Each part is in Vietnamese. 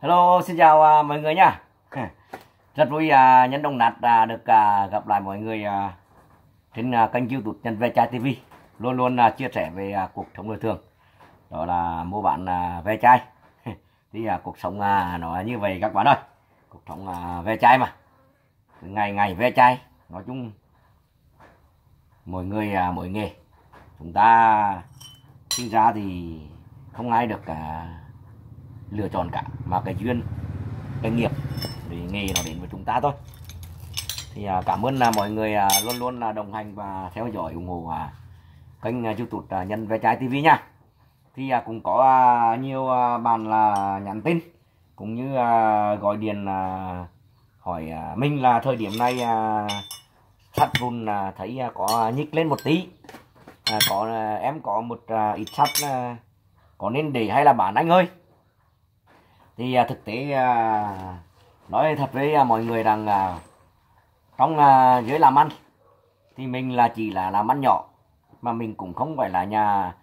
Hello, xin chào à, mọi người nha. Rất vui à, nhân đồng nạt à, được à, gặp lại mọi người à, trên à, kênh YouTube Nhân Ve Chai TV. Luôn luôn à, chia sẻ về à, cuộc sống đời thường. Đó là mua bán à, ve chai. Thì à, cuộc sống à, nó như vậy các bạn ơi. Cuộc sống à, ve chai mà. Ngày ngày ve chai. Nói chung mỗi người à, mỗi nghề. Chúng ta sinh ra thì không ai được à, lựa chọn cả. Mà cái duyên cái nghiệp thì nghề nó đến với chúng ta thôi. Thì à, cảm ơn là mọi người à, luôn luôn là đồng hành và theo dõi ủng hộ à, kênh à, youtube à, nhân ve trái tv nha. Thì à, cũng có à, nhiều à, bạn là nhắn tin cũng như à, gọi điện à, hỏi à, mình là thời điểm này à, sắt vun à, thấy à, có nhích lên một tí. À, có à, em có một à, ít sắt à, có nên để hay là bán anh ơi? Thì à, thực tế à, nói thật với à, mọi người rằng à, trong à, giới làm ăn thì mình là chỉ là làm ăn nhỏ mà mình cũng không phải là nhà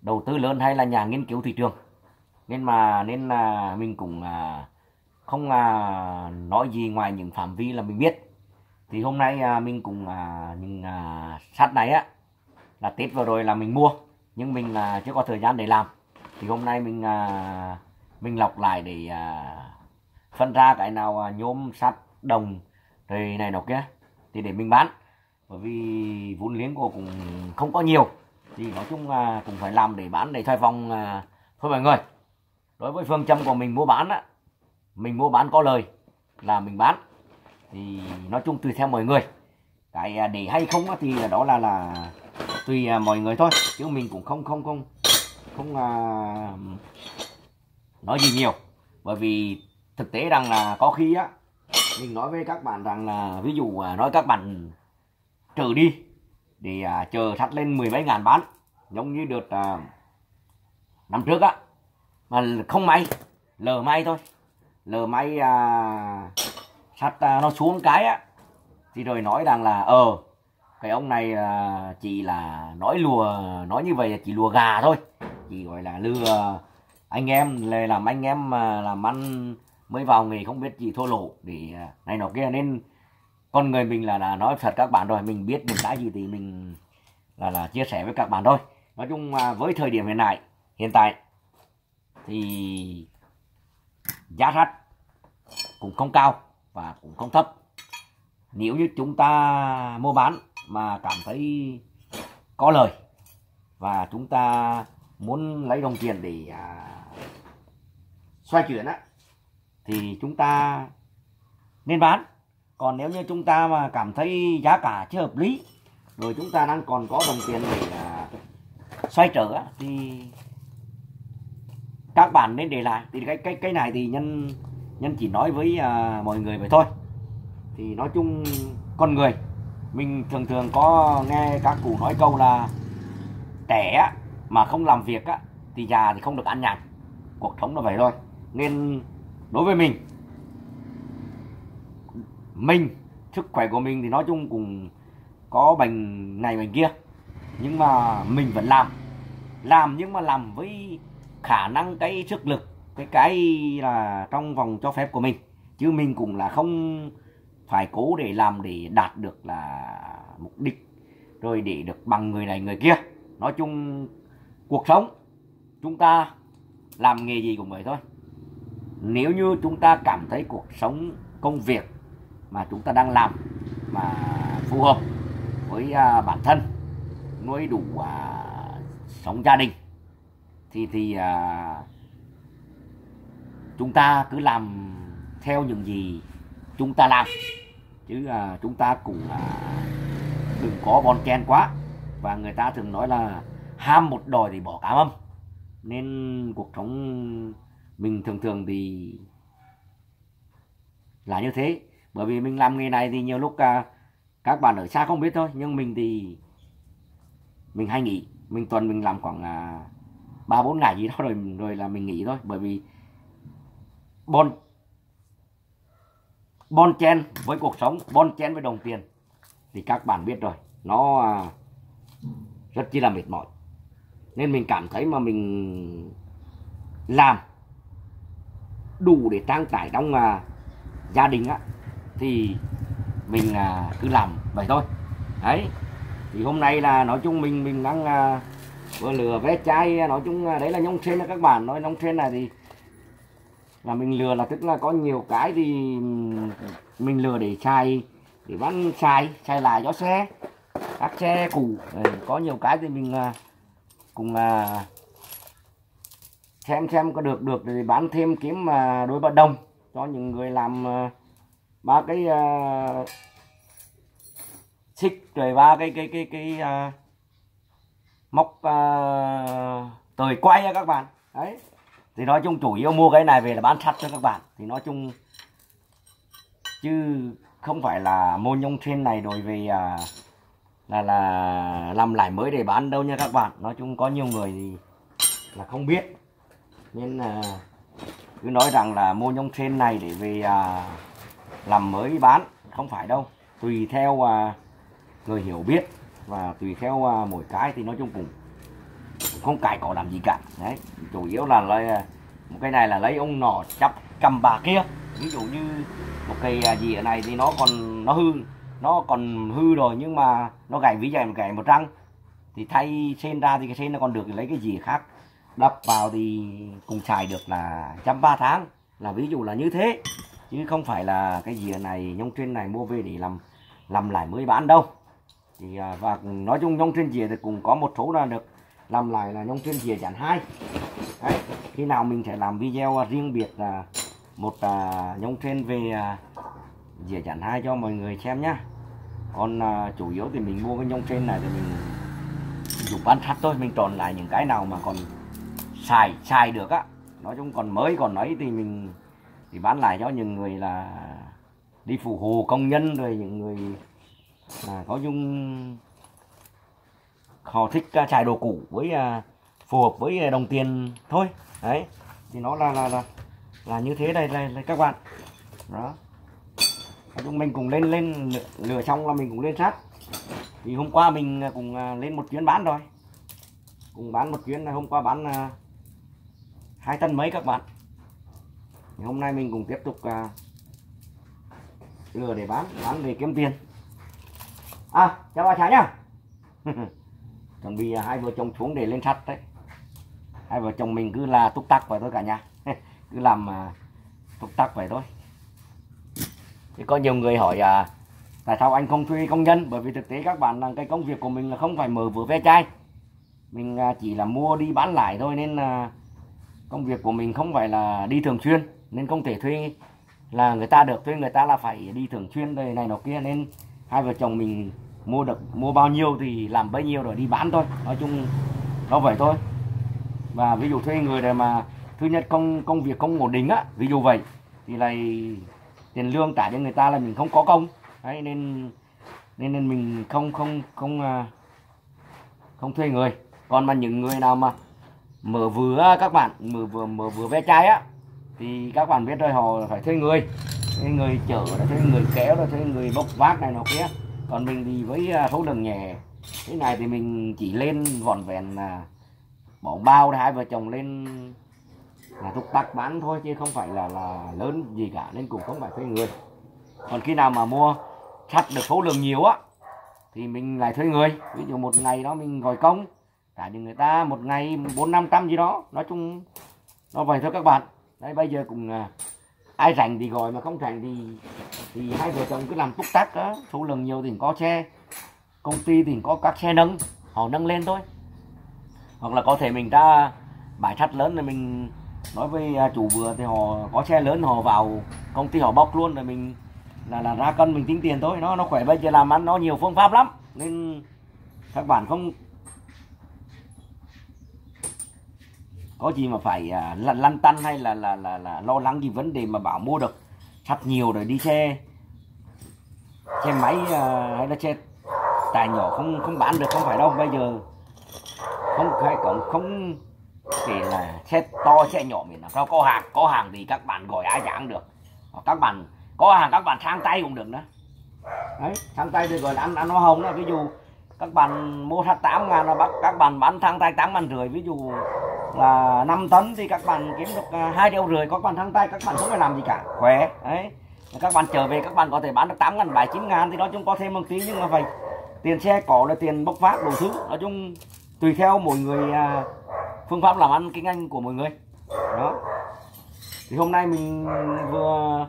đầu tư lớn hay là nhà nghiên cứu thị trường. Nên mà nên là mình cũng à, không à, nói gì ngoài những phạm vi là mình biết. Thì hôm nay à, mình cũng à, những à, sắt này á là tết vừa rồi là mình mua nhưng mình là chưa có thời gian để làm. Thì hôm nay mình à, mình lọc lại để à, phân ra cái nào à, nhôm sắt đồng rồi này nọ kia. Thì để mình bán. Bởi vì vốn liếng của cũng không có nhiều. Thì nói chung là cũng phải làm để bán để xoay vòng à, thôi mọi người. Đối với phương châm của mình mua bán á mình mua bán có lời là mình bán. Thì nói chung tùy theo mọi người. Cái à, để hay không á, thì đó là là tùy à, mọi người thôi. Chứ mình cũng không không không không à, nói gì nhiều? Bởi vì thực tế rằng là có khi á mình nói với các bạn rằng là ví dụ à, nói các bạn trừ đi để à, chờ sắt lên mười mấy ngàn bán giống như được à, năm trước á. Mà không may lờ may thôi. Lờ may à, sắt à, nó xuống cái á thì rồi nói rằng là ờ cái ông này à, chỉ là nói lùa nói như vậy là chỉ lùa gà thôi. Chỉ gọi là lừa anh em là làm anh em mà làm ăn mới vào nghề không biết gì thua lỗ để à, này nọ kia. Nên con người mình là là nói thật các bạn rồi mình biết mình cái gì thì mình là là chia sẻ với các bạn thôi. Nói chung với thời điểm hiện tại hiện tại thì giá sắt cũng không cao và cũng không thấp. Nếu như chúng ta mua bán mà cảm thấy có lời và chúng ta muốn lấy đồng tiền để à, xoay chuyển á thì chúng ta nên bán. Còn nếu như chúng ta mà cảm thấy giá cả chưa hợp lý rồi chúng ta đang còn có đồng tiền để à, xoay trở á, thì các bạn nên để lại. Thì cái cái cái này thì nhân nhân chỉ nói với à, mọi người vậy thôi. Thì nói chung con người mình thường thường có nghe các cụ nói câu là trẻ mà không làm việc á, thì già thì không được ăn nhàn. Cuộc sống là vậy thôi. Nên đối với mình mình sức khỏe của mình thì nói chung cũng có bệnh này bệnh kia nhưng mà mình vẫn làm. Làm nhưng mà làm với khả năng cái sức lực cái cái là trong vòng cho phép của mình. Chứ mình cũng là không phải cố để làm để đạt được là mục đích rồi để được bằng người này người kia. Nói chung cuộc sống chúng ta làm nghề gì cũng vậy thôi. Nếu như chúng ta cảm thấy cuộc sống công việc mà chúng ta đang làm mà phù hợp với à, bản thân nuôi đủ à, sống gia đình thì thì à, chúng ta cứ làm theo những gì chúng ta làm. Chứ à, chúng ta cũng à, đừng có bon chen quá. Và người ta thường nói là ham một đòi thì bỏ cả mâm nên cuộc sống mình thường thường thì là như thế. Bởi vì mình làm nghề này thì nhiều lúc à, các bạn ở xa không biết thôi. Nhưng mình thì mình hay nghỉ. Mình tuần mình làm khoảng à, ba bốn ngày gì đó rồi rồi là mình nghỉ thôi. Bởi vì bon bon chen với cuộc sống bon chen với đồng tiền thì các bạn biết rồi. Nó à, rất chi là mệt mỏi nên mình cảm thấy mà mình làm đủ để trang trải trong à, gia đình á thì mình à, cứ làm vậy thôi. Đấy thì hôm nay là nói chung mình mình đang à, vừa lừa vé chai nói chung à, đấy là nhông trên đó các bạn. Nói nhông trên này thì là mình lừa là tức là có nhiều cái thì mình lừa để xài để bán xài xài lại cho xe các xe cũ. Có nhiều cái thì mình à, cùng là xem xem có được được thì bán thêm kiếm mà đôi ba đồng cho những người làm à, ba cái uh, xích rồi ba cái cái cái cái uh, móc uh, tời quay nha các bạn. Đấy. Thì nói chung chủ yếu mua cái này về là bán sắt cho các bạn. Thì nói chung chứ không phải là mua nhông trên này đối về uh, là là làm lại mới để bán đâu nha các bạn. Nói chung có nhiều người thì là không biết. Nên là cứ nói rằng là mua nhông trên này để về à, làm mới bán. Không phải đâu. Tùy theo à, người hiểu biết và tùy theo à, mỗi cái thì nói chung cũng không cài cỏ làm gì cả. Đấy chủ yếu là lấy à, một cái này là lấy ông nỏ chắp cầm bà kia. Ví dụ như một cây gì ở này thì nó còn nó hư nó còn hư rồi nhưng mà nó gãy ví dụ một gãy một răng. Thì thay sen ra thì cái sen nó còn được lấy cái gì khác? Đắp vào thì cùng xài được là trăm ba tháng. Là ví dụ là như thế. Chứ không phải là cái gì này nhông trên này mua về để làm làm lại mới bán đâu. Thì à, và nói chung nhông trên dìa thì cũng có một số là được làm lại là nhông trên dìa chẳng hai. Đấy, khi nào mình sẽ làm video riêng biệt là một à, nhông trên về à, dìa chặn hai cho mọi người xem nhá. Còn à, chủ yếu thì mình mua cái nhông trên này thì mình dùng bán sắt thôi mình tròn lại những cái nào mà còn xài xài được á. Nói chung còn mới còn ấy thì mình thì bán lại cho những người là đi phụ hồ công nhân rồi những người là có dung họ thích uh, xài đồ cũ với uh, phù hợp với à, đồng tiền thôi. Đấy thì nó là là là, là như thế đây đây, đây các bạn. Đó chúng mình cùng lên lên lửa xong là mình cũng lên sát. Thì hôm qua mình cùng à, lên một chuyến bán rồi. Cùng bán một chuyến, hôm qua bán à, hai tân mấy các bạn. Thì hôm nay mình cùng tiếp tục à, lừa để bán bán để kiếm tiền. À chào bà xã nhá. Chuẩn bị hai vợ chồng xuống để lên sắt đấy. Hai vợ chồng mình cứ là túc tắc vậy thôi cả nhà. Cứ làm túc tắc vậy thôi thì có nhiều người hỏi à, tại sao anh không thuê công nhân? Bởi vì thực tế các bạn là cái công việc của mình là không phải mở vừa ve chai. Mình à, chỉ là mua đi bán lại thôi nên là công việc của mình không phải là đi thường xuyên. Nên không thể thuê. Là người ta được thuê người ta là phải đi thường xuyên đây này nó kia. Nên hai vợ chồng mình mua được mua bao nhiêu thì làm bấy nhiêu rồi đi bán thôi. Nói chung nó vậy thôi. Và ví dụ thuê người để mà thứ nhất công công việc không ổn định á ví dụ vậy thì này tiền lương trả cho người ta là mình không có công. Đấy, nên nên nên mình không không không à, không thuê người. Còn mà những người nào mà mở vừa các bạn, mở vừa mở vừa ve chai á, thì các bạn biết rồi, họ phải thuê người. Thuê người chở là thuê người kéo là thuê người bốc vác này nọ kia. Còn mình thì với à, số đường nhẹ. Cái này thì mình chỉ lên vòn vẹn là bỏ bao hai vợ chồng lên là tục tắc bán thôi, chứ không phải là là lớn gì cả, nên cũng không phải thuê người. Còn khi nào mà mua sắt được số lượng nhiều á, thì mình lại thuê người. Ví dụ một ngày đó mình gọi công trả cho người ta một ngày bốn năm trăm gì đó, nói chung nó vậy thôi các bạn. Đấy, bây giờ cũng à, ai rảnh thì gọi, mà không rảnh thì thì hai vợ chồng cứ làm túc tắc đó số lượng nhiều thì có xe, công ty thì có các xe nâng, họ nâng lên thôi. Hoặc là có thể mình ra bãi sắt lớn rồi mình nói với à, chủ vừa thì họ có xe lớn họ vào công ty họ bóc luôn rồi mình là là ra cân mình tính tiền thôi. Nó nó khỏe bây giờ làm ăn nó nhiều phương pháp lắm nên các bạn không có gì mà phải à, lăn, lăn tăn hay là, là là là lo lắng gì vấn đề mà bảo mua được sắt nhiều rồi đi xe xe máy à, hay là xe tài nhỏ không không bán được không phải đâu. Bây giờ không hay cũng không thì là xe to xe nhỏ mình làm sao có hàng có hàng thì các bạn gọi ai chẳng được. Các bạn, có hàng các bạn sang tay cũng được nữa. Đấy, sang tay thì gọi là ăn ăn hoa hồng đó. Ví dụ các bạn mua sắt tám ngàn là bắt các bạn bán thang tay tám ngàn rưỡi. Ví dụ là 5 tấn thì các bạn kiếm được à, hai triệu rưỡi. Có các bạn thang tay các bạn không phải làm gì cả. Khỏe, đấy. Các bạn trở về, các bạn có thể bán được 8 ngàn 7 9 ngàn. Thì nói chung có thêm một tí, nhưng mà phải tiền xe cỏ là tiền bốc phát đủ thứ. Nói chung tùy theo mỗi người à, phương pháp làm ăn kinh doanh của mọi người. Đó. Thì hôm nay mình vừa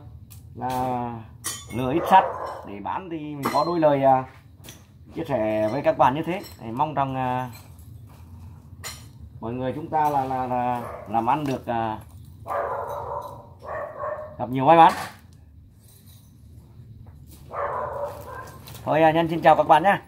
là lừa ít sắt để bán thì mình có đôi lời à, chia sẻ với các bạn như thế. Thì mong rằng à, mọi người chúng ta là là, là làm ăn được à, gặp nhiều may mắn. Thôi à, nhân xin chào các bạn nhé